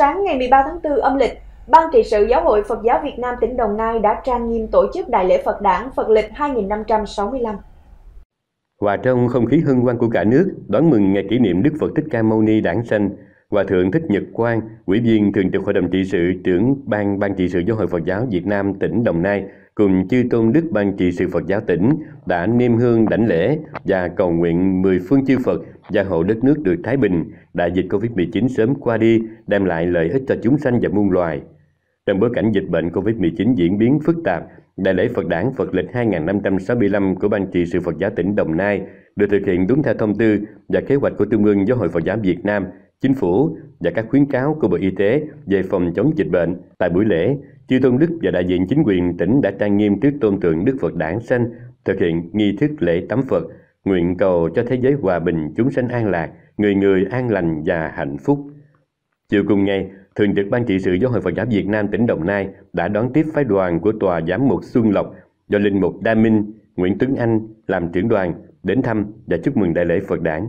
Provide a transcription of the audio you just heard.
sáng ngày 13 tháng 4 âm lịch, Ban trị sự Giáo hội Phật giáo Việt Nam tỉnh Đồng Nai đã trang nghiêm tổ chức Đại lễ Phật đản Phật lịch 2565. Hòa trong không khí hân hoan của cả nước, đón mừng ngày kỷ niệm Đức Phật Thích Ca Mâu Ni đản sanh, Hòa thượng Thích Nhật Quang, ủy viên thường trực Hội đồng trị sự, trưởng ban ban trị sự Giáo hội Phật giáo Việt Nam tỉnh Đồng Nai cùng chư tôn đức ban trị sự Phật giáo tỉnh đã niêm hương đảnh lễ và cầu nguyện mười phương chư Phật gia hộ đất nước được thái bình, đại dịch Covid-19 sớm qua đi, đem lại lợi ích cho chúng sanh và muôn loài. Trong bối cảnh dịch bệnh COVID-19 diễn biến phức tạp, Đại lễ Phật đản Phật lịch 2565 của Ban trị sự Phật giáo tỉnh Đồng Nai được thực hiện đúng theo thông tư và kế hoạch của Trung ương Giáo hội Phật giáo Việt Nam, Chính phủ và các khuyến cáo của Bộ Y tế về phòng chống dịch bệnh. Tại buổi lễ, chư tôn đức và đại diện chính quyền tỉnh đã trang nghiêm trước tôn tượng Đức Phật đản sanh, thực hiện nghi thức lễ tắm Phật, nguyện cầu cho thế giới hòa bình, chúng sanh an lạc, người người an lành và hạnh phúc. Chiều cùng ngày, Thường trực Ban trị sự Giáo hội Phật giáo Việt Nam tỉnh Đồng Nai đã đón tiếp phái đoàn của Tòa Giám mục Xuân Lộc do Linh mục Đa Minh, Nguyễn Tuấn Anh làm trưởng đoàn đến thăm và chúc mừng đại lễ Phật đản.